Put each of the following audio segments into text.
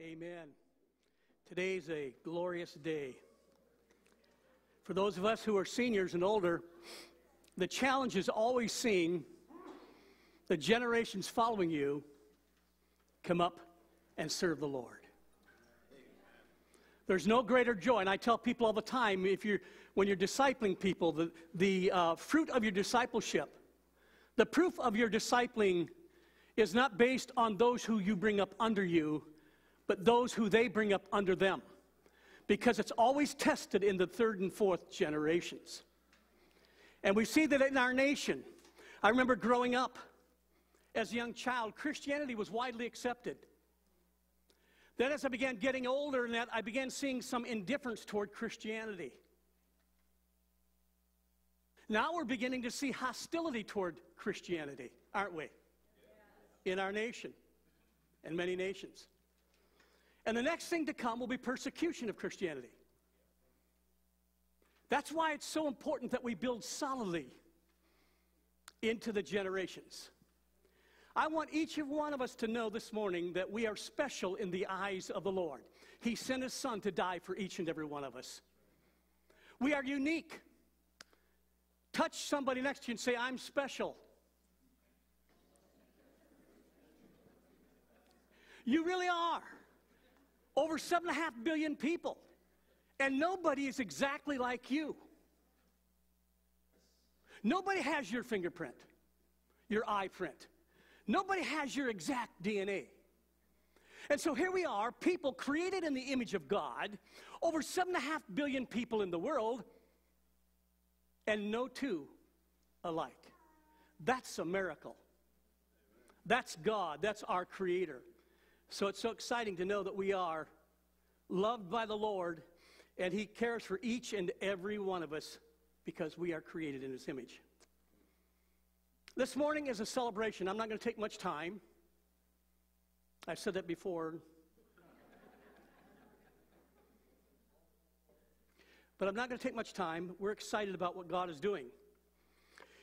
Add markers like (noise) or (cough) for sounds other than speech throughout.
Amen. Today's a glorious day. For those of us who are seniors and older, the challenge is always seeing the generations following you come up and serve the Lord. There's no greater joy, and I tell people all the time if you're, when you're discipling people, the, the uh, fruit of your discipleship, the proof of your discipling is not based on those who you bring up under you, but those who they bring up under them. Because it's always tested in the third and fourth generations. And we see that in our nation. I remember growing up as a young child, Christianity was widely accepted. Then, as I began getting older, and that I began seeing some indifference toward Christianity. Now we're beginning to see hostility toward Christianity, aren't we? In our nation and many nations. And the next thing to come will be persecution of Christianity. That's why it's so important that we build solidly into the generations. I want each of one of us to know this morning that we are special in the eyes of the Lord. He sent His Son to die for each and every one of us. We are unique. Touch somebody next to you and say, I'm special. You really are. Over seven and a half billion people. And nobody is exactly like you. Nobody has your fingerprint, your eye print. Nobody has your exact DNA. And so here we are, people created in the image of God, over seven and a half billion people in the world, and no two alike. That's a miracle. That's God, that's our Creator. So it's so exciting to know that we are loved by the Lord and He cares for each and every one of us because we are created in His image. This morning is a celebration. I'm not going to take much time. I've said that before. but I'm not going to take much time. We're excited about what God is doing.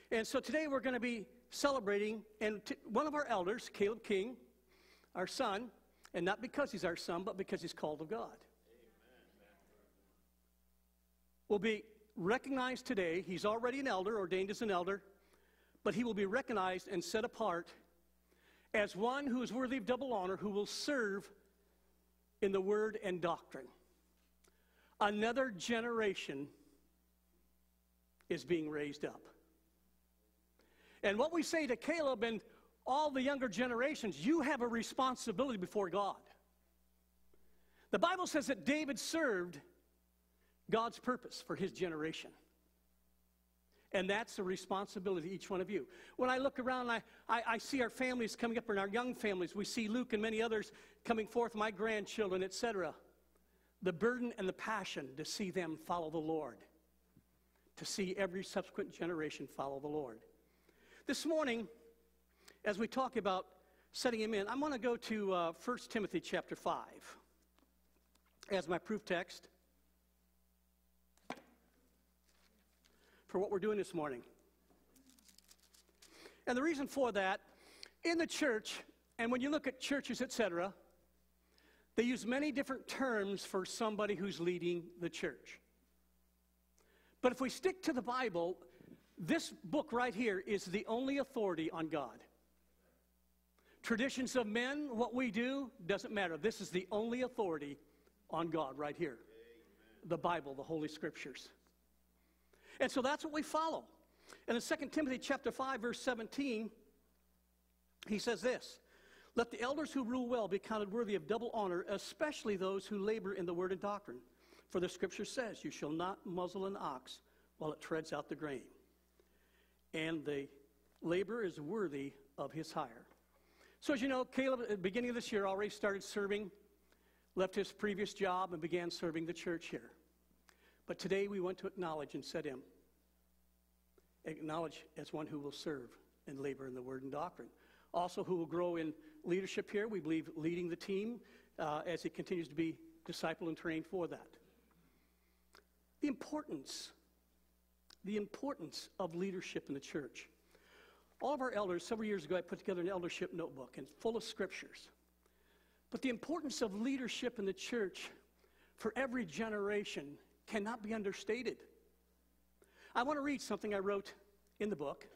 And so today we're going to be celebrating, and t- one of our elders, Caleb King, our son, and not because he's our son, but because he's called of God, will be recognized today. He's already an elder, ordained as an elder, but he will be recognized and set apart as one who is worthy of double honor, who will serve in the word and doctrine. Another generation is being raised up. And what we say to Caleb and all the younger generations, you have a responsibility before God. The Bible says that David served God's purpose for his generation. And that's a responsibility to each one of you. When I look around, I, I, I, see our families coming up and our young families. We see Luke and many others coming forth, my grandchildren, etc. The burden and the passion to see them follow the Lord, to see every subsequent generation follow the Lord. This morning, as we talk about setting him in, I'm going to go to uh, 1 Timothy chapter 5 as my proof text for what we're doing this morning. And the reason for that, in the church, and when you look at churches, etc., they use many different terms for somebody who's leading the church. But if we stick to the Bible, this book right here is the only authority on God. Traditions of men, what we do, doesn't matter. This is the only authority on God right here the Bible, the Holy Scriptures. And so that's what we follow. And in 2 Timothy chapter 5, verse 17, he says this Let the elders who rule well be counted worthy of double honor, especially those who labor in the word and doctrine. For the scripture says, You shall not muzzle an ox while it treads out the grain. And the labor is worthy of his hire. So, as you know, Caleb, at the beginning of this year, already started serving, left his previous job, and began serving the church here. But today we want to acknowledge and set him, acknowledge as one who will serve and labor in the word and doctrine. Also, who will grow in leadership here. We believe leading the team uh, as he continues to be disciple and trained for that. The importance, the importance of leadership in the church. All of our elders, several years ago, I put together an eldership notebook and full of scriptures. But the importance of leadership in the church for every generation cannot be understated. I want to read something I wrote in the book.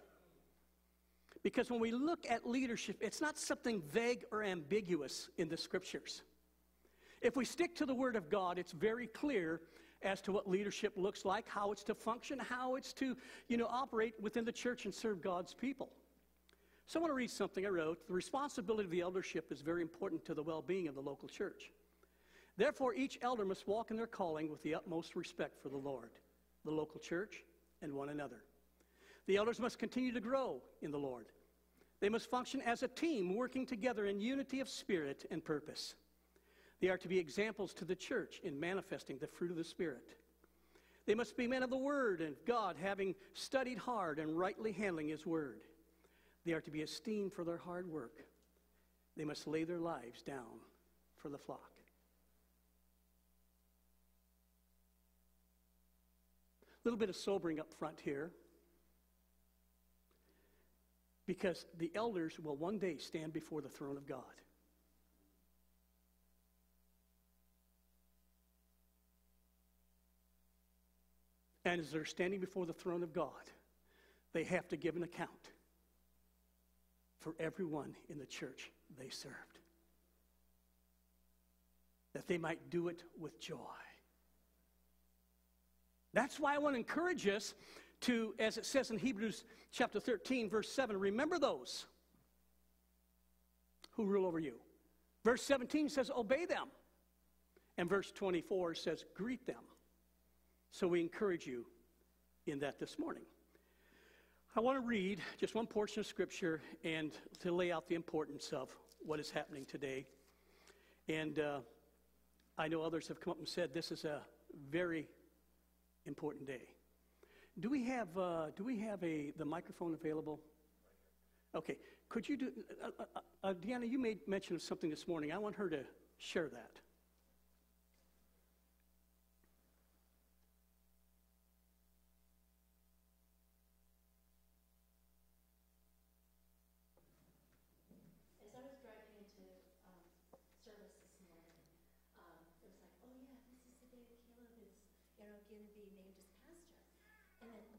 Because when we look at leadership, it's not something vague or ambiguous in the scriptures. If we stick to the Word of God, it's very clear as to what leadership looks like, how it's to function, how it's to, you know, operate within the church and serve God's people. So I want to read something I wrote. The responsibility of the eldership is very important to the well being of the local church. Therefore, each elder must walk in their calling with the utmost respect for the Lord, the local church, and one another. The elders must continue to grow in the Lord. They must function as a team, working together in unity of spirit and purpose. They are to be examples to the church in manifesting the fruit of the Spirit. They must be men of the Word and God, having studied hard and rightly handling His Word. They are to be esteemed for their hard work. They must lay their lives down for the flock. A little bit of sobering up front here. Because the elders will one day stand before the throne of God. And as they're standing before the throne of God, they have to give an account for everyone in the church they served. That they might do it with joy. That's why I want to encourage us to, as it says in Hebrews chapter 13, verse 7, remember those who rule over you. Verse 17 says, obey them. And verse 24 says, greet them. So we encourage you in that this morning. I want to read just one portion of Scripture and to lay out the importance of what is happening today. And uh, I know others have come up and said this is a very important day. Do we have, uh, do we have a, the microphone available? Okay. Could you do, uh, uh, uh, Deanna, you made mention of something this morning. I want her to share that.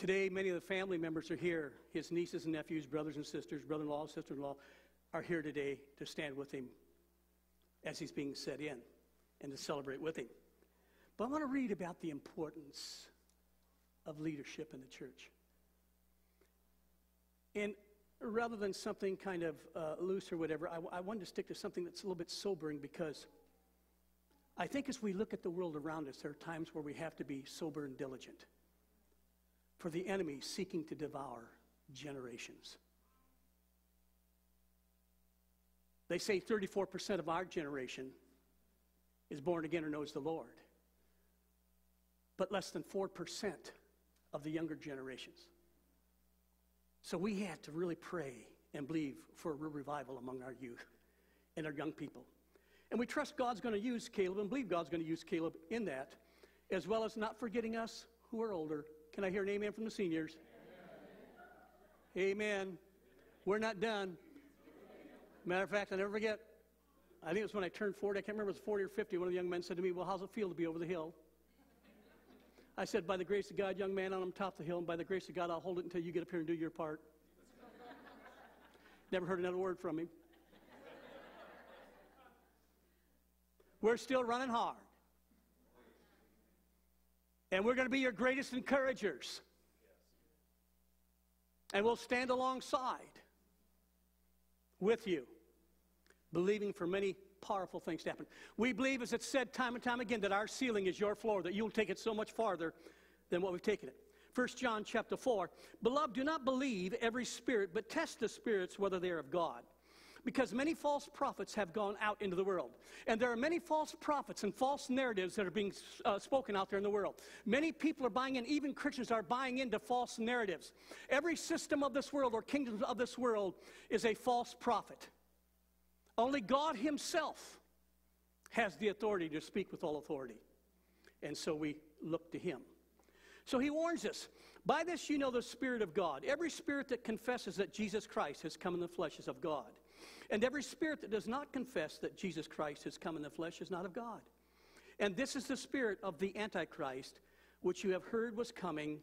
Today, many of the family members are here. His nieces and nephews, brothers and sisters, brother in law, sister in law, are here today to stand with him as he's being set in and to celebrate with him. But I want to read about the importance of leadership in the church. And rather than something kind of uh, loose or whatever, I, I wanted to stick to something that's a little bit sobering because I think as we look at the world around us, there are times where we have to be sober and diligent for the enemy seeking to devour generations. They say 34% of our generation is born again or knows the Lord, but less than 4% of the younger generations. So we had to really pray and believe for a revival among our youth and our young people. And we trust God's going to use Caleb and believe God's going to use Caleb in that, as well as not forgetting us who are older. Can I hear an amen from the seniors? Amen. amen. We're not done. Matter of fact, I never forget. I think it was when I turned 40. I can't remember if it was 40 or 50. One of the young men said to me, Well, how's it feel to be over the hill? I said, By the grace of God, young man, I'm on top of the hill, and by the grace of God, I'll hold it until you get up here and do your part. Never heard another word from him. We're still running hard. And we're going to be your greatest encouragers. And we'll stand alongside with you, believing for many powerful things to happen. We believe, as it's said time and time again, that our ceiling is your floor, that you'll take it so much farther than what we've taken it. 1 John chapter 4. Beloved, do not believe every spirit, but test the spirits whether they are of God. Because many false prophets have gone out into the world. And there are many false prophets and false narratives that are being uh, spoken out there in the world. Many people are buying in, even Christians are buying into false narratives. Every system of this world or kingdom of this world is a false prophet. Only God Himself has the authority to speak with all authority. And so we look to Him. So He warns us by this you know the Spirit of God. Every spirit that confesses that Jesus Christ has come in the flesh is of God. And every spirit that does not confess that Jesus Christ has come in the flesh is not of God. And this is the spirit of the Antichrist, which you have heard was coming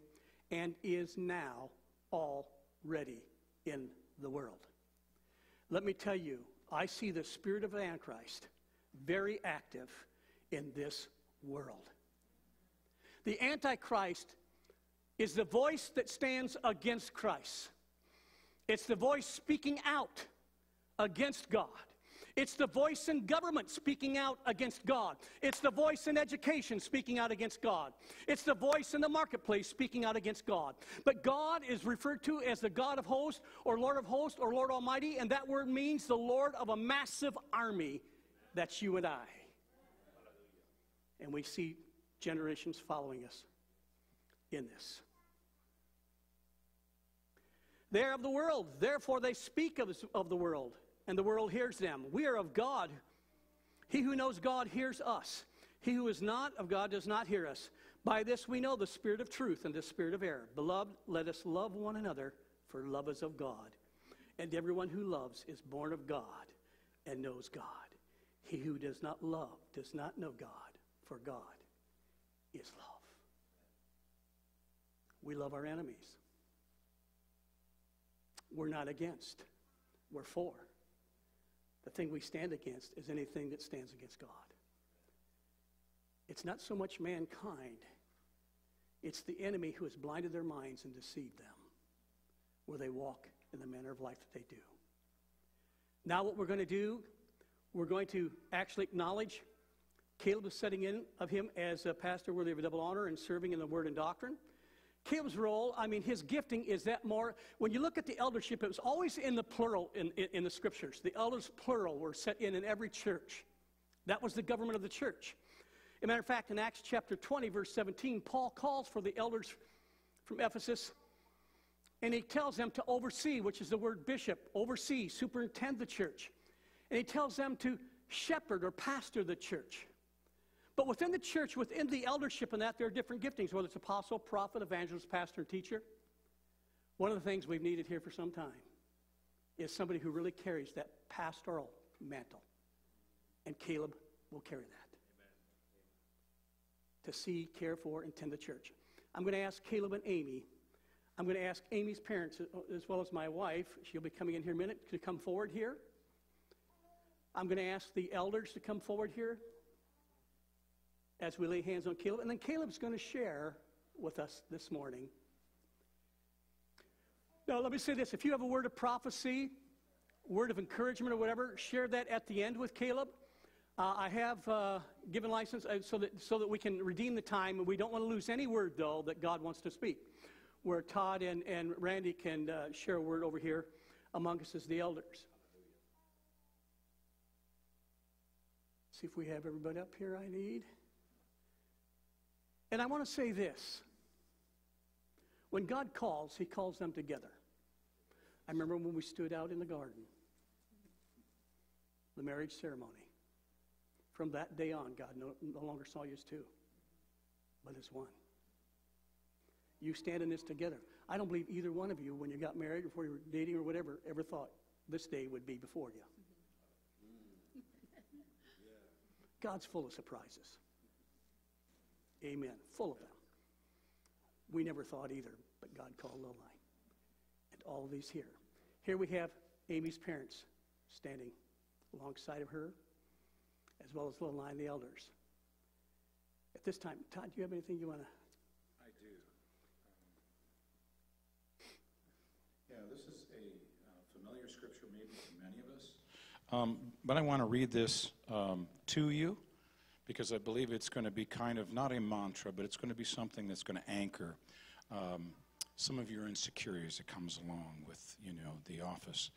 and is now already in the world. Let me tell you, I see the spirit of the Antichrist very active in this world. The Antichrist is the voice that stands against Christ. It's the voice speaking out against God. It's the voice in government speaking out against God. It's the voice in education speaking out against God. It's the voice in the marketplace speaking out against God. But God is referred to as the God of hosts or Lord of hosts or Lord Almighty, and that word means the Lord of a massive army. That's you and I. And we see generations following us in this. They are of the world, therefore they speak of, of the world, and the world hears them. We are of God. He who knows God hears us. He who is not of God does not hear us. By this we know the spirit of truth and the spirit of error. Beloved, let us love one another, for love is of God. And everyone who loves is born of God and knows God. He who does not love does not know God, for God is love. We love our enemies. We're not against, we're for. The thing we stand against is anything that stands against God. It's not so much mankind, it's the enemy who has blinded their minds and deceived them, where they walk in the manner of life that they do. Now, what we're going to do, we're going to actually acknowledge Caleb is setting in of him as a pastor worthy of a double honor and serving in the word and doctrine. Caleb's role, I mean, his gifting is that more. When you look at the eldership, it was always in the plural in, in, in, the scriptures. The elders, plural, were set in in every church. That was the government of the church. As a matter of fact, in Acts chapter 20, verse 17, Paul calls for the elders from Ephesus and he tells them to oversee, which is the word bishop, oversee, superintend the church. And he tells them to shepherd or pastor the church. But within the church, within the eldership and that, there are different giftings, whether it's apostle, prophet, evangelist, pastor, and teacher. One of the things we've needed here for some time is somebody who really carries that pastoral mantle. And Caleb will carry that. Amen. To see, care for, and tend the church. I'm going to ask Caleb and Amy. I'm going to ask Amy's parents, as well as my wife, she'll be coming in here in a minute, to come forward here. I'm going to ask the elders to come forward here as we lay hands on Caleb. And then Caleb's going to share with us this morning. Now, let me say this if you have a word of prophecy, word of encouragement, or whatever, share that at the end with Caleb. Uh, I have uh, given license uh, so, that, so that we can redeem the time, and we don't want to lose any word, though, that God wants to speak. Where Todd and, and Randy can uh, share a word over here among us as the elders. See if we have everybody up here I need. And I want to say this. When God calls, he calls them together. I remember when we stood out in the garden, the marriage ceremony. From that day on, God no, no longer saw you as two, but as one. You stand in this together. I don't believe either one of you, when you got married, before you were dating or whatever, ever thought this day would be before you. (laughs) God's full of surprises. Amen. Full of them. We never thought either, but God called Lilai. And all of these here. Here we have Amy's parents standing alongside of her, as well as Lilai and the elders. At this time, Todd, do you have anything you want to? I do. Um, yeah, this is a uh, familiar scripture maybe to many of us. Um, but I want to read this um, to you because I believe it's going to be kind of not a mantra, but it's going to be something that's going to anchor um, some of your insecurities that comes along with, you know, the office.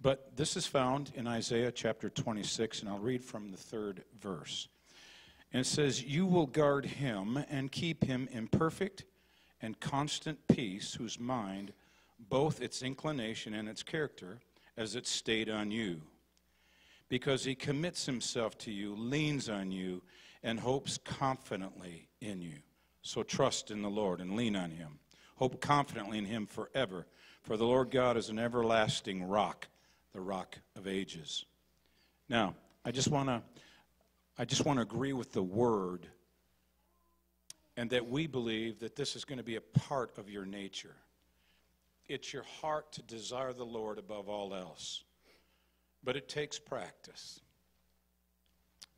But this is found in Isaiah chapter 26, and I'll read from the third verse. And it says, You will guard him and keep him in perfect and constant peace, whose mind, both its inclination and its character, as it stayed on you. Because he commits himself to you, leans on you, and hopes confidently in you. So trust in the Lord and lean on him. Hope confidently in him forever. For the Lord God is an everlasting rock, the rock of ages. Now, I just want to I just want to agree with the word and that we believe that this is going to be a part of your nature. It's your heart to desire the Lord above all else. But it takes practice.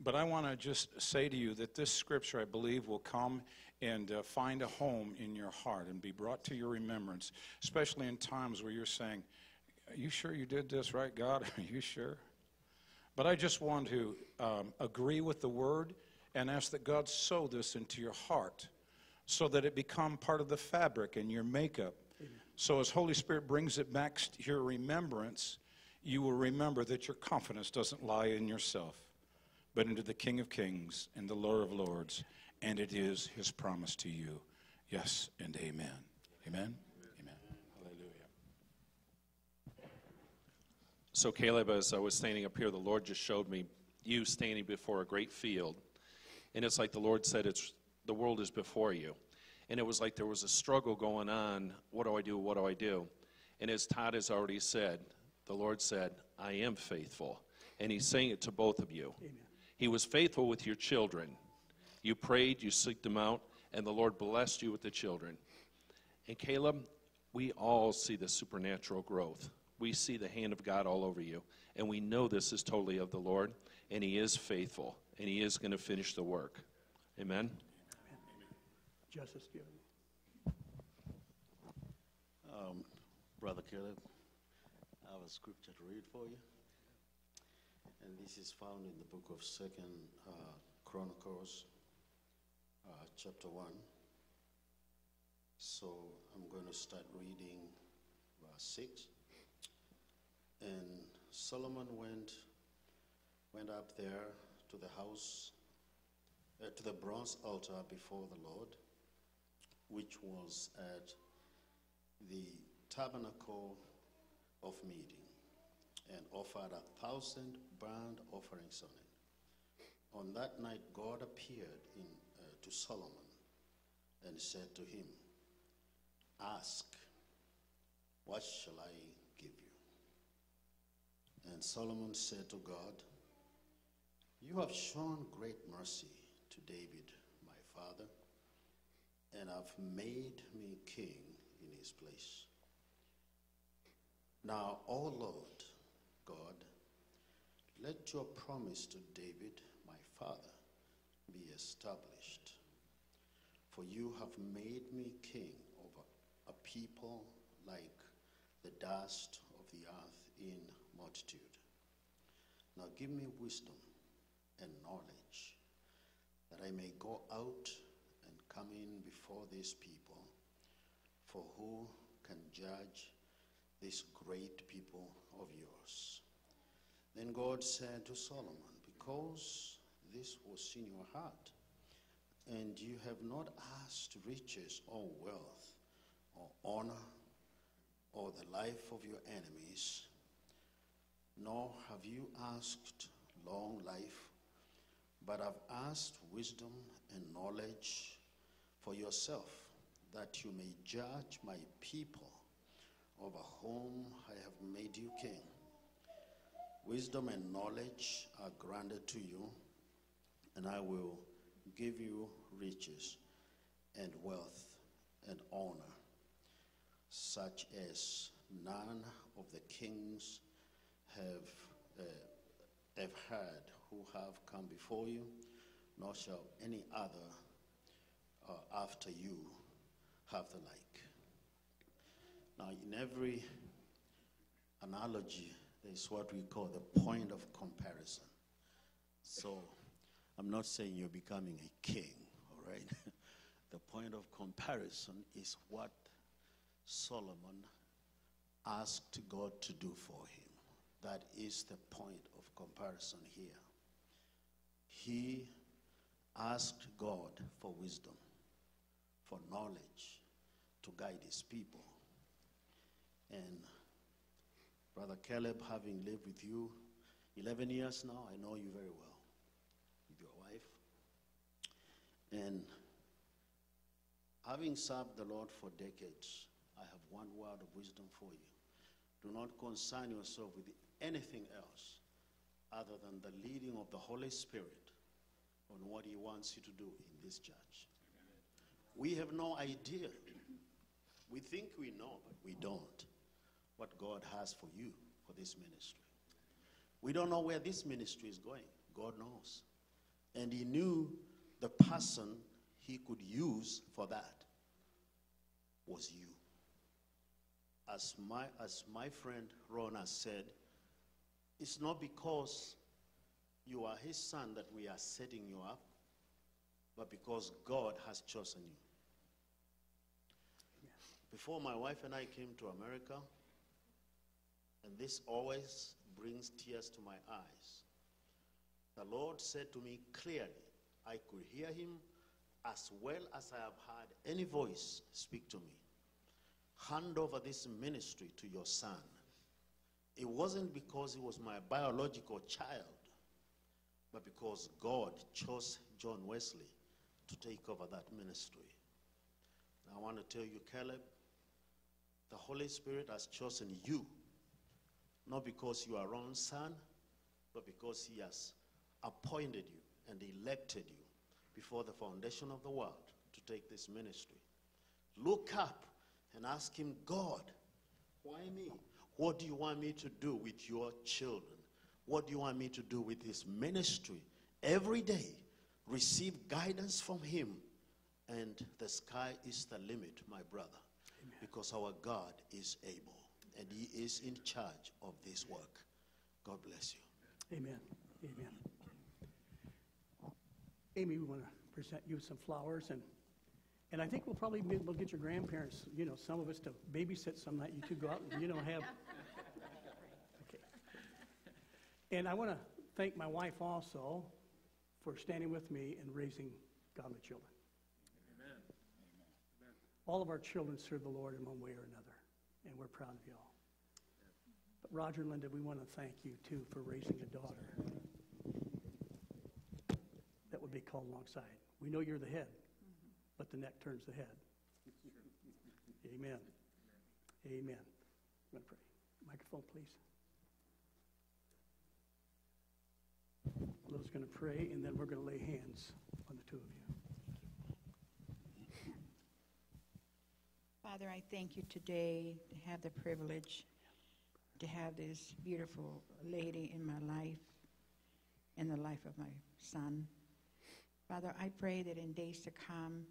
But I want to just say to you that this scripture, I believe, will come and uh, find a home in your heart and be brought to your remembrance, especially in times where you're saying, Are you sure you did this right, God? (laughs) Are you sure? But I just want to um, agree with the word and ask that God sow this into your heart so that it become part of the fabric and your makeup. Amen. So as Holy Spirit brings it back to your remembrance, you will remember that your confidence doesn't lie in yourself, but into the King of Kings and the Lord of Lords, and it is his promise to you. Yes and amen. Amen. Amen. Hallelujah. So, Caleb, as I was standing up here, the Lord just showed me you standing before a great field. And it's like the Lord said, it's, the world is before you. And it was like there was a struggle going on. What do I do? What do I do? And as Todd has already said, the Lord said, I am faithful. And He's saying it to both of you. Amen. He was faithful with your children. You prayed, you seeked them out, and the Lord blessed you with the children. And Caleb, we all see the supernatural growth. We see the hand of God all over you. And we know this is totally of the Lord, and He is faithful and He is going to finish the work. Amen. Justice, do um, Brother Caleb, I have a scripture to read for you. And this is found in the book of Second uh, Chronicles, uh, chapter 1. So I'm going to start reading verse 6. And Solomon went, went up there to the house, uh, to the bronze altar before the Lord, which was at the tabernacle of meeting, and offered a thousand burnt offerings on it. On that night, God appeared in, uh, to Solomon and said to him, Ask, what shall I give you? And Solomon said to God, you have shown great mercy to David, my father, and have made me king in his place. Now, O Lord God, let your promise to David, my father, be established. For you have made me king over a people like the dust of the earth in multitude. Now give me wisdom and knowledge, that I may go out and come in before these people. For who can judge this great people of yours? Then God said to Solomon, Because this was in your heart, and you have not asked riches or wealth or honor or the life of your enemies, nor have you asked long life but I've asked wisdom and knowledge for yourself, that you may judge my people over whom I have made you king. Wisdom and knowledge are granted to you, and I will give you riches and wealth and honor, such as none of the kings have, uh, have had who have come before you, nor shall any other uh, after you have the like. Now, in every analogy, there's what we call the point of comparison. So, I'm not saying you're becoming a king, all right? (laughs) the point of comparison is what Solomon asked God to do for him. That is the point of comparison here. He asked God for wisdom, for knowledge to guide his people. And Brother Caleb, having lived with you 11 years now, I know you very well, with your wife. And having served the Lord for decades, I have one word of wisdom for you. Do not concern yourself with anything else other than the leading of the Holy Spirit on what He wants you to do in this church. We have no idea. We think we know, but we don't. What God has for you for this ministry. We don't know where this ministry is going. God knows. And He knew the person He could use for that was you. As my, as my friend Ron has said, it's not because you are his son that we are setting you up, but because God has chosen you. Before my wife and I came to America, and this always brings tears to my eyes, the Lord said to me clearly, I could hear him as well as I have heard any voice speak to me. Hand over this ministry to your son. It wasn't because he was my biological child, but because God chose John Wesley to take over that ministry. I want to tell you, Caleb, the Holy Spirit has chosen you, not because you are Ron's son, but because he has appointed you and elected you before the foundation of the world to take this ministry. Look up and ask him, God, why me? What do you want me to do with your children? What do you want me to do with this ministry? Every day, receive guidance from him, and the sky is the limit, my brother, because our God is able, and he is in charge of this work. God bless you. Amen. Amen. Amy, we want to present you some flowers, and, and I think we'll probably be able to get your grandparents, you know, some of us to babysit some night. You two go out and, you know, have. Okay. And I want to thank my wife also for standing with me and raising godly children. Amen. All of our children serve the Lord in one way or another, and we're proud of you all. But Roger and Linda, we want to thank you too for raising a daughter that would be called alongside. We know you're the head, but the neck turns the head. Amen. Amen. I'm going to pray. Microphone, please. Lila's going to pray, and then we're going to lay hands on the two of you. Father, I thank you today to have the privilege to have this beautiful lady in my life, in the life of my son. Father, I pray that in days to come,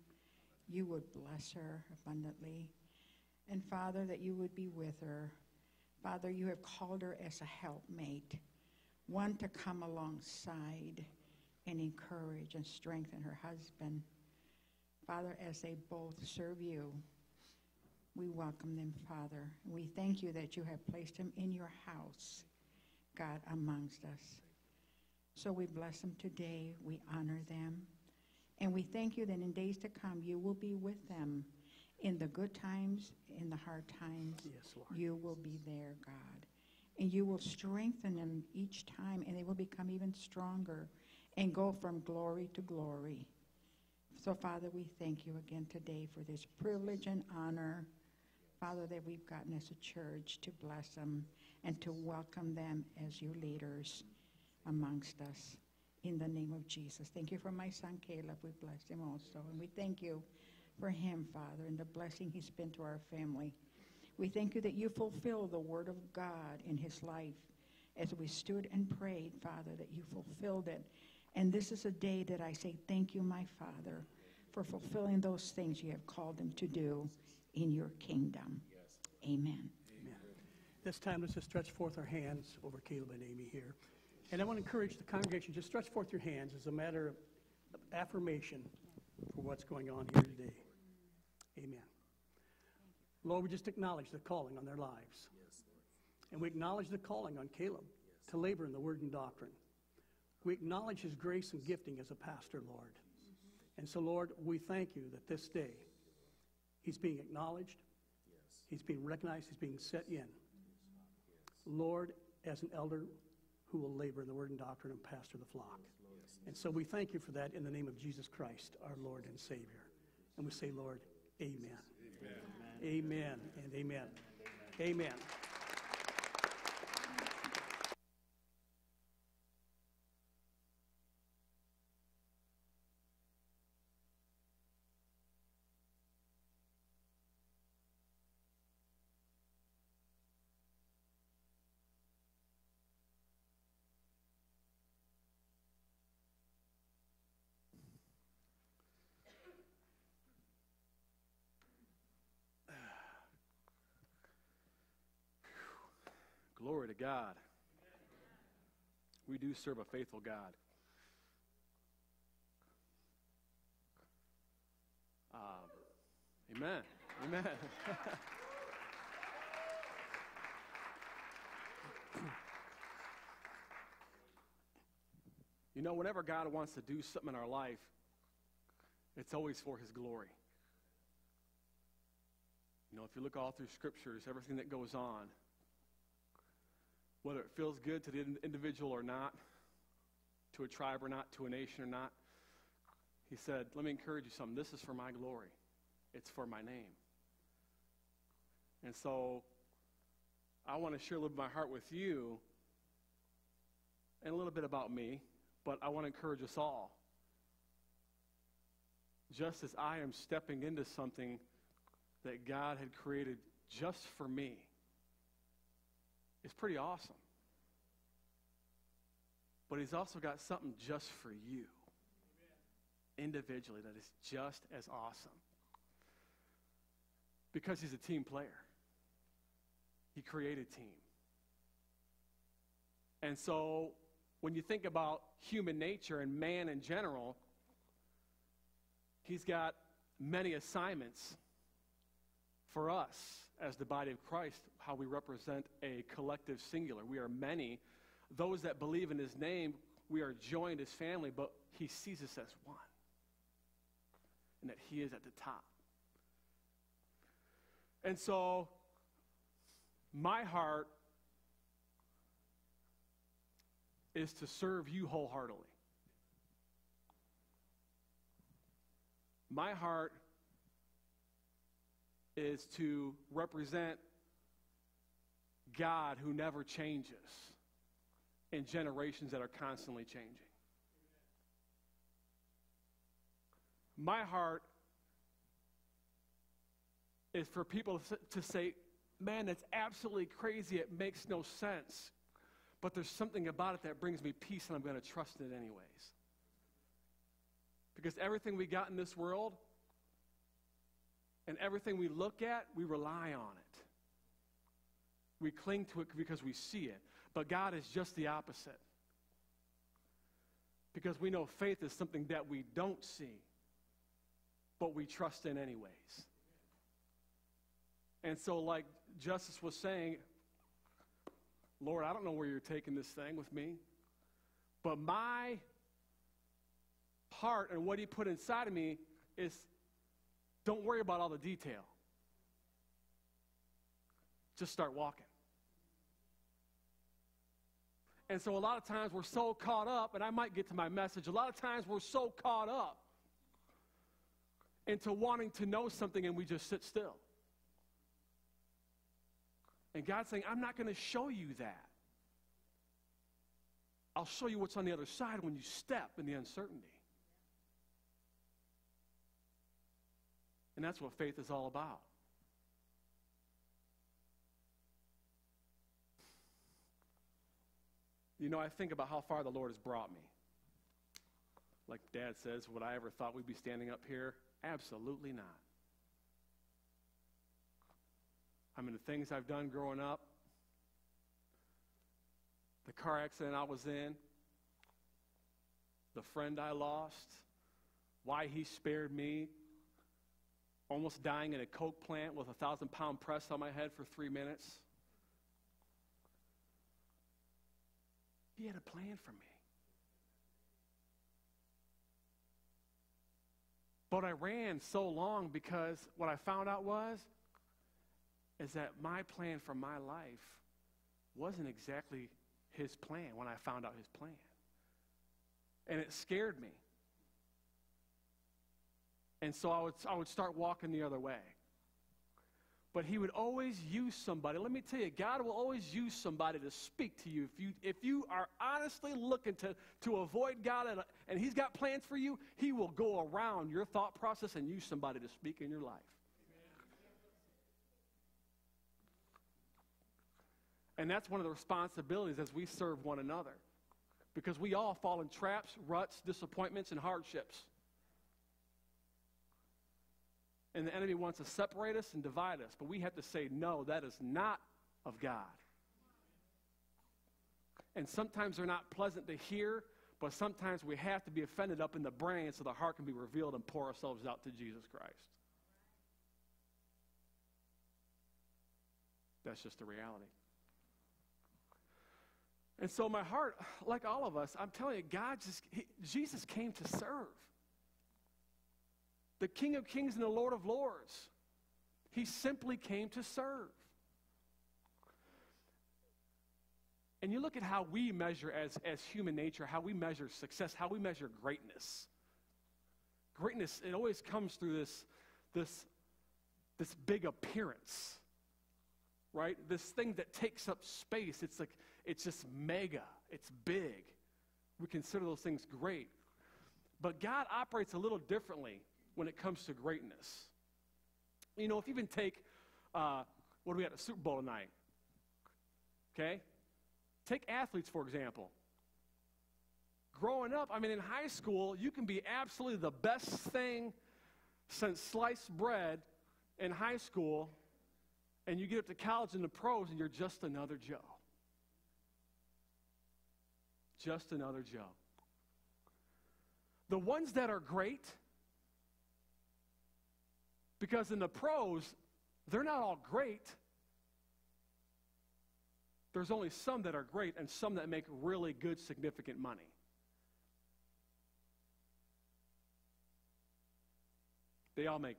you would bless her abundantly. And Father, that you would be with her. Father, you have called her as a helpmate, one to come alongside and encourage and strengthen her husband. Father, as they both serve you, we welcome them, Father. We thank you that you have placed them in your house, God, amongst us. So we bless them today. We honor them. And we thank you that in days to come, you will be with them in the good times, in the hard times. Yes, Lord. You will be there, God. And you will strengthen them each time, and they will become even stronger and go from glory to glory. So, Father, we thank you again today for this privilege and honor, Father, that we've gotten as a church to bless them and to welcome them as your leaders amongst us. In the name of Jesus. Thank you for my son Caleb. We bless him also. And we thank you for him, Father, and the blessing he's been to our family. We thank you that you fulfill the word of God in his life as we stood and prayed, Father, that you fulfilled it. And this is a day that I say, Thank you, my Father, for fulfilling those things you have called him to do in your kingdom. Amen. Amen. This time, let's just stretch forth our hands over Caleb and Amy here. And I want to encourage the congregation, just stretch forth your hands as a matter of affirmation for what's going on here today. Amen. Lord, we just acknowledge the calling on their lives. And we acknowledge the calling on Caleb to labor in the word and doctrine. We acknowledge his grace and gifting as a pastor, Lord. And so, Lord, we thank you that this day he's being acknowledged, Yes. he's being recognized, he's being set in. Lord, as an elder who will labor in the word and doctrine and pastor the flock. And so we thank you for that in the name of Jesus Christ, our Lord and Savior. And we say, Lord, amen. Amen, amen and amen. Amen. Glory to God. We do serve a faithful God. Um, amen. Amen. you know, whenever God wants to do something in our life, it's always for His glory. You know, if you look all through scriptures, everything that goes on, whether it feels good to the individual or not, to a tribe or not, to a nation or not, he said, Let me encourage you something. This is for my glory, it's for my name. And so I want to share a little bit of my heart with you and a little bit about me, but I want to encourage us all. Just as I am stepping into something that God had created just for me is pretty awesome. But he's also got something just for you individually that is just as awesome. Because he's a team player, he created team. And so when you think about human nature and man in general, he's got many assignments for us as the body of Christ, how we represent a collective singular. We are many. Those that believe in his name, we are joined as family, but he sees us as one. And that he is at the top. And so, my heart is to serve you wholeheartedly. My heart is to represent God who never changes in generations that are constantly changing. My heart is for people to say, man, that's absolutely crazy. It makes no sense. But there's something about it that brings me peace, and I'm going to trust it anyways. Because everything we got in this world and everything we look at, we rely on it. We cling to it because we see it. But God is just the opposite. Because we know faith is something that we don't see, but we trust in anyways. And so, like Justice was saying, Lord, I don't know where you're taking this thing with me, but my heart and what He put inside of me is don't worry about all the detail. Just start walking. And so a lot of times we're so caught up, and I might get to my message, a lot of times we're so caught up into wanting to know something and we just sit still. And God's saying, I'm not going to show you that. I'll show you what's on the other side when you step in the uncertainty. And that's what faith is all about. You know, I think about how far the Lord has brought me. Like Dad says, would I ever thought we'd be standing up here? Absolutely not. I mean, the things I've done growing up, the car accident I was in, the friend I lost, why he spared me, almost dying in a coke plant with a thousand pound press on my head for three minutes. He had a plan for me. But I ran so long because what I found out was is that my plan for my life wasn't exactly his plan when I found out his plan. And it scared me. And so I would, I would start walking the other way. But he would always use somebody. Let me tell you, God will always use somebody to speak to you. If you, if you are honestly looking to, to avoid God and, and he's got plans for you, he will go around your thought process and use somebody to speak in your life. And that's one of the responsibilities as we serve one another. Because we all fall in traps, ruts, disappointments, and hardships. And the enemy wants to separate us and divide us. But we have to say, no, that is not of God. And sometimes they're not pleasant to hear, but sometimes we have to be offended up in the brain so the heart can be revealed and pour ourselves out to Jesus Christ. That's just the reality. And so my heart, like all of us, I'm telling you, God just, he, Jesus came to serve. The King of Kings and the Lord of Lords. He simply came to serve. And you look at how we measure as, as human nature, how we measure success, how we measure greatness. Greatness, it always comes through this, this, this big appearance, right? This thing that takes up space. It's like, it's just mega, it's big. We consider those things great. But God operates a little differently when it comes to greatness. You know, if you even take, uh, what do we got, a Super Bowl tonight? Okay? Take athletes, for example. Growing up, I mean, in high school, you can be absolutely the best thing since sliced bread in high school, and you get up to college and the pros, and you're just another Joe. Just another Joe. The ones that are great, because in the pros, they're not all great. There's only some that are great and some that make really good, significant money. They all make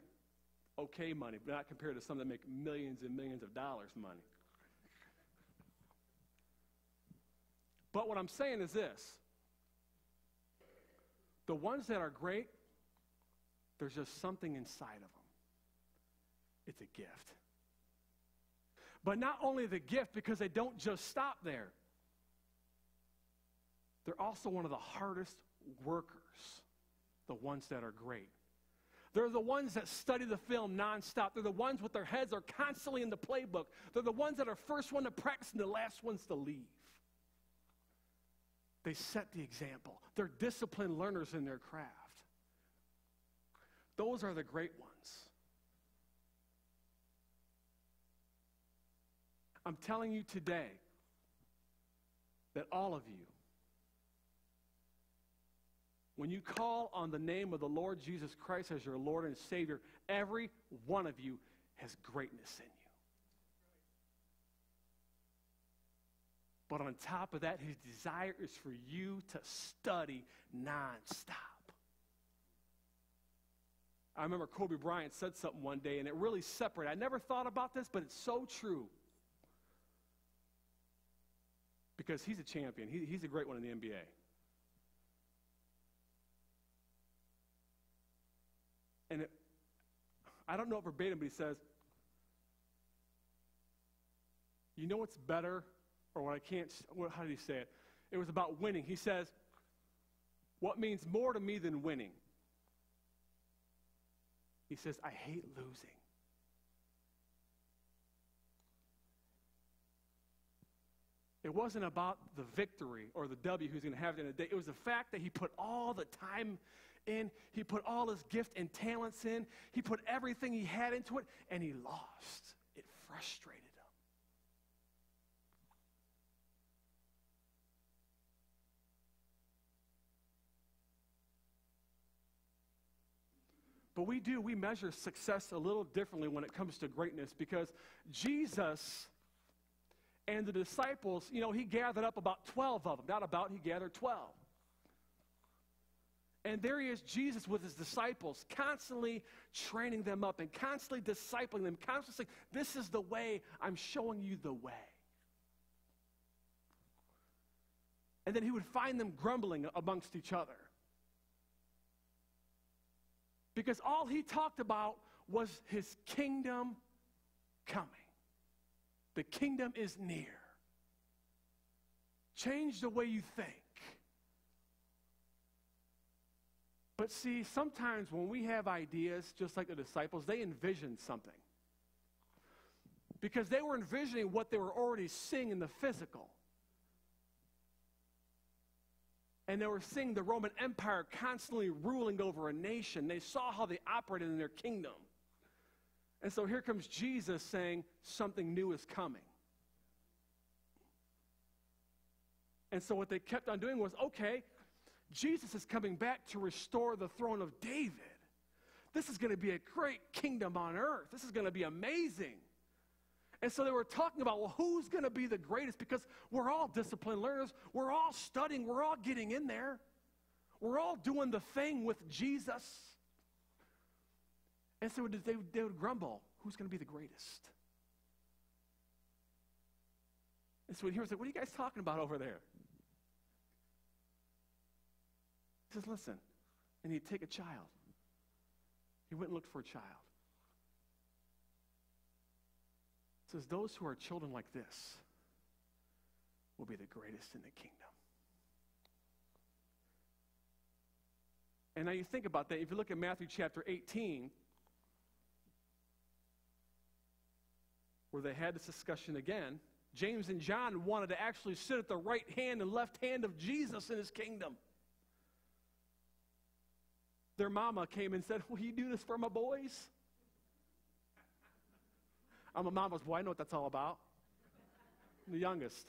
okay money, but not compared to some that make millions and millions of dollars money. But what I'm saying is this the ones that are great, there's just something inside of them. It's a gift. But not only the gift, because they don't just stop there, they're also one of the hardest workers, the ones that are great. They're the ones that study the film nonstop. They're the ones with their heads are constantly in the playbook. They're the ones that are first one to practice and the last ones to leave. They set the example. They're disciplined learners in their craft. Those are the great ones. I'm telling you today that all of you, when you call on the name of the Lord Jesus Christ as your Lord and Savior, every one of you has greatness in you. But on top of that, his desire is for you to study nonstop. I remember Kobe Bryant said something one day, and it really separated. I never thought about this, but it's so true. Because he's a champion, he, he's a great one in the NBA. And it, I don't know it verbatim, but he says, You know what's better or what I can't, what, how did he say it? It was about winning. He says, What means more to me than winning? He says, I hate losing. It wasn't about the victory or the W who's going to have it in a day. It was the fact that he put all the time in, he put all his gift and talents in, he put everything he had into it, and he lost. It frustrated him. But we do, we measure success a little differently when it comes to greatness because Jesus And the disciples, you know, he gathered up about 12 of them. Not about, he gathered 12. And there he is, Jesus with his disciples, constantly training them up and constantly discipling them, constantly saying, This is the way, I'm showing you the way. And then he would find them grumbling amongst each other. Because all he talked about was his kingdom coming. The kingdom is near. Change the way you think. But see, sometimes when we have ideas, just like the disciples, they envision something. Because they were envisioning what they were already seeing in the physical. And they were seeing the Roman Empire constantly ruling over a nation. They saw how they operated in their kingdom. And so here comes Jesus saying, something new is coming. And so what they kept on doing was, okay, Jesus is coming back to restore the throne of David. This is going to be a great kingdom on earth. This is going to be amazing. And so they were talking about, well, who's going to be the greatest? Because we're all disciplined learners. We're all studying. We're all getting in there. We're all doing the thing with Jesus. And so they, they would grumble, who's going to be the greatest? And so he was like, what are you guys talking about over there? He says, listen. And he'd take a child. He went and looked for a child. It says, those who are children like this will be the greatest in the kingdom. And now you think about that. If you look at Matthew chapter 18, where they had this discussion again, James and John wanted to actually sit at the right hand and left hand of Jesus in his kingdom. Their mama came and said, Will you do this for my boys? I'm a mama's boy. I know what that's all about. I'm the youngest.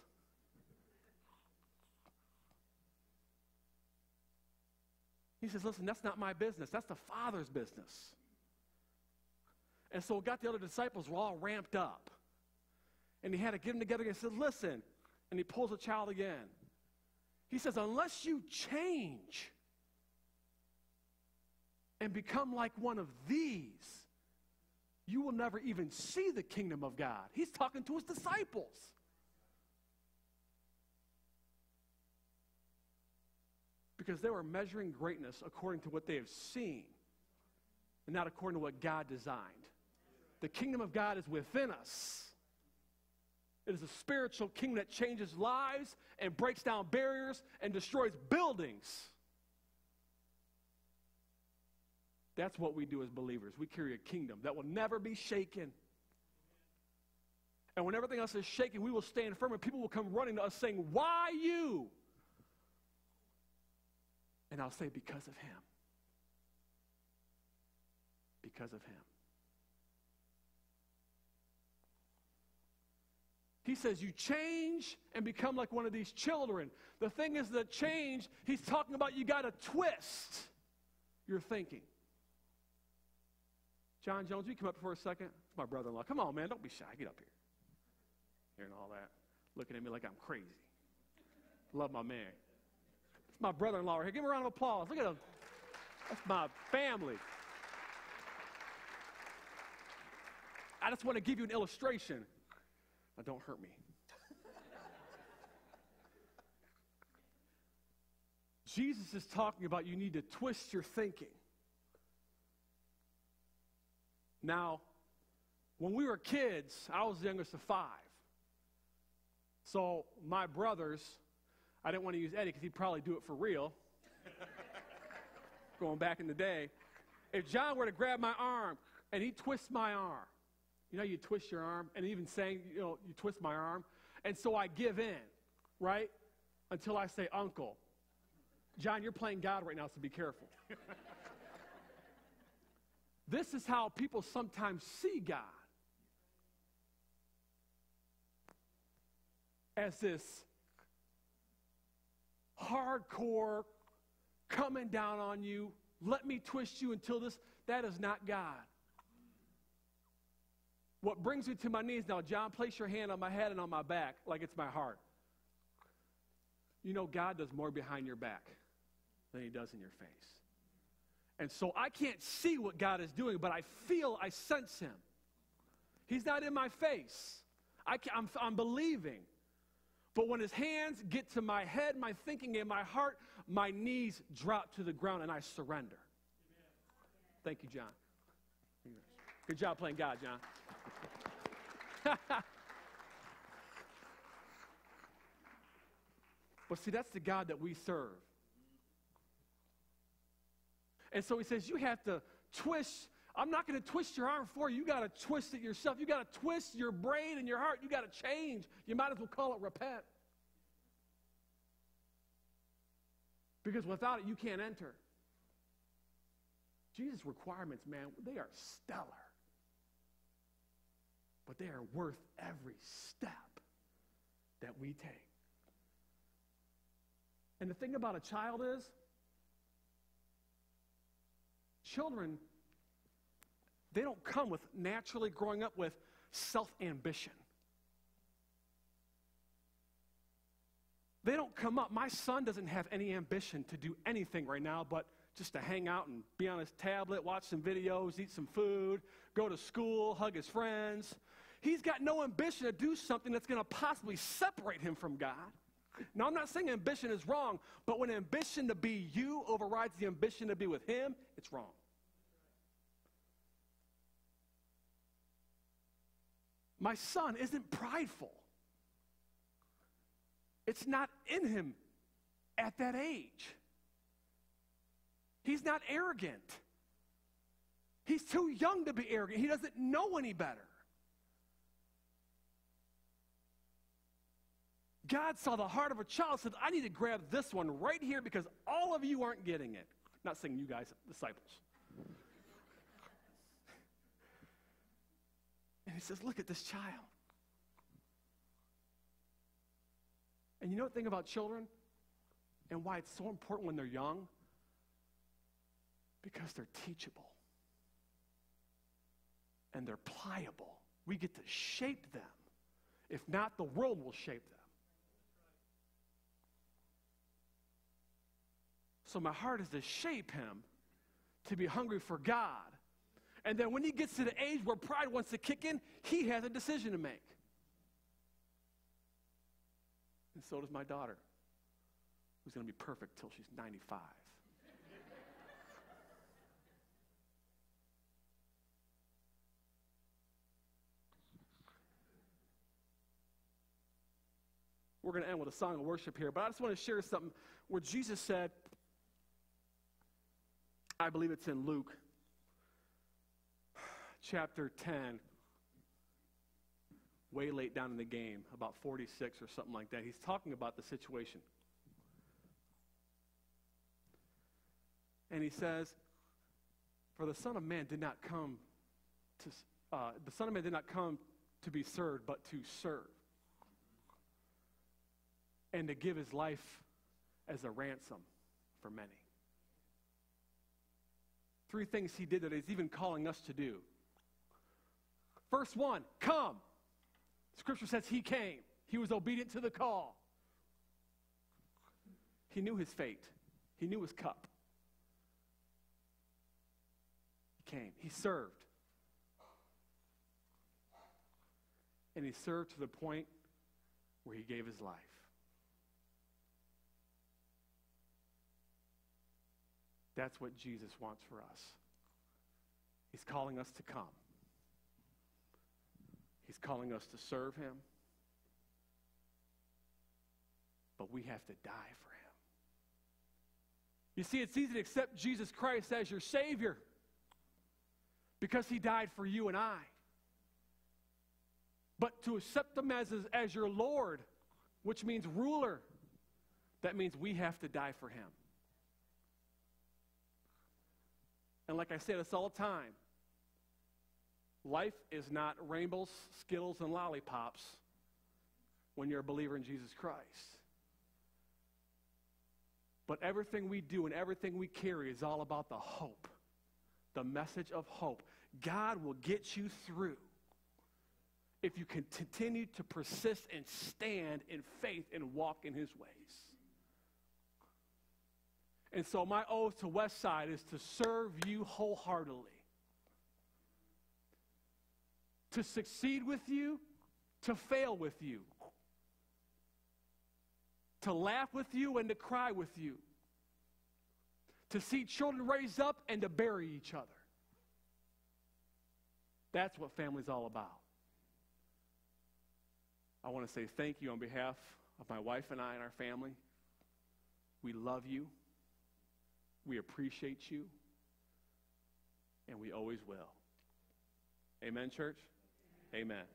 He says, Listen, that's not my business. That's the Father's business. And so got the other disciples were all ramped up. And he had to get them together and said, Listen. And he pulls a child again. He says, Unless you change and become like one of these, you will never even see the kingdom of God. He's talking to his disciples. Because they were measuring greatness according to what they have seen and not according to what God designed. The kingdom of God is within us. It is a spiritual kingdom that changes lives and breaks down barriers and destroys buildings. That's what we do as believers. We carry a kingdom that will never be shaken. And when everything else is shaking, we will stand firm and people will come running to us saying, Why you? And I'll say, Because of him. Because of him. He says, You change and become like one of these children. The thing is that change, he's talking about you got to twist your thinking. John Jones, you come up for a second? It's my brother in law. Come on, man. Don't be shy. Get up here. Hearing all that. Looking at me like I'm crazy. Love my man. It's my brother in law right here. Give him a round of applause. Look at him. That's my family. I just want to give you an illustration. Now, don't hurt me. (laughs) Jesus is talking about you need to twist your thinking. Now, when we were kids, I was the youngest of five. So my brothers, I didn't want to use Eddie because he'd probably do it for real. (laughs) Going back in the day. If John were to grab my arm and he twists my arm, you know, you twist your arm, and even saying, you know, you twist my arm. And so I give in, right? Until I say, Uncle. John, you're playing God right now, so be careful. (laughs) This is how people sometimes see God as this hardcore coming down on you. Let me twist you until this. That is not God. What brings me to my knees now, John, place your hand on my head and on my back like it's my heart. You know, God does more behind your back than he does in your face. And so I can't see what God is doing, but I feel, I sense him. He's not in my face. I am I'm believing. But when his hands get to my head, my thinking, and my heart, my knees drop to the ground and I surrender. Thank you, John. Good job playing God, John. (laughs) but see, that's the God that we serve. And so he says, You have to twist. I'm not going to twist your arm for you. You got to twist it yourself. You got to twist your brain and your heart. You got to change. You might as well call it repent. Because without it, you can't enter. Jesus' requirements, man, they are stellar. But they are worth every step that we take. And the thing about a child is, children, they don't come with naturally growing up with self ambition. They don't come up. My son doesn't have any ambition to do anything right now but just to hang out and be on his tablet, watch some videos, eat some food, go to school, hug his friends. He's got no ambition to do something that's going to possibly separate him from God. Now, I'm not saying ambition is wrong, but when ambition to be you overrides the ambition to be with Him, it's wrong. My son isn't prideful. It's not in him at that age. He's not arrogant. He's too young to be arrogant. He doesn't know any better. God saw the heart of a child, said, I need to grab this one right here because all of you aren't getting it. Not saying you guys, disciples. And he says, Look at this child. And you know the thing about children and why it's so important when they're young? Because they're teachable and they're pliable. We get to shape them. If not, the world will shape them. So my heart is to shape him to be hungry for God. And then when he gets to the age where pride wants to kick in, he has a decision to make. And so does my daughter, who's going to be perfect till she's 95. We're going to end with a song of worship here, but I just want to share something where Jesus said, I believe it's in Luke chapter 10, way late down in the game, about 46 or something like that. He's talking about the situation. And he says, For the Son of Man did not come to, uh, the Son of Man did not come to be served, but to serve. And to give his life as a ransom for many. Three things he did that he's even calling us to do. First one, come. Scripture says he came. He was obedient to the call. He knew his fate. He knew his cup. He came. He served. And he served to the point where he gave his life. That's what Jesus wants for us. He's calling us to come. He's calling us to serve him. But we have to die for him. You see, it's easy to accept Jesus Christ as your Savior because he died for you and I. But to accept him as, as your Lord, which means ruler, that means we have to die for him. And like I say this all the time, life is not rainbows, skittles, and lollipops when you're a believer in Jesus Christ. But everything we do and everything we carry is all about the hope, the message of hope. God will get you through if you continue to persist and stand in faith and walk in his ways. And so, my oath to Westside is to serve you wholeheartedly, to succeed with you, to fail with you, to laugh with you and to cry with you, to see children raised up and to bury each other. That's what family's all about. I want to say thank you on behalf of my wife and I and our family. We love you. We appreciate you. And we always will. Amen, church? Amen.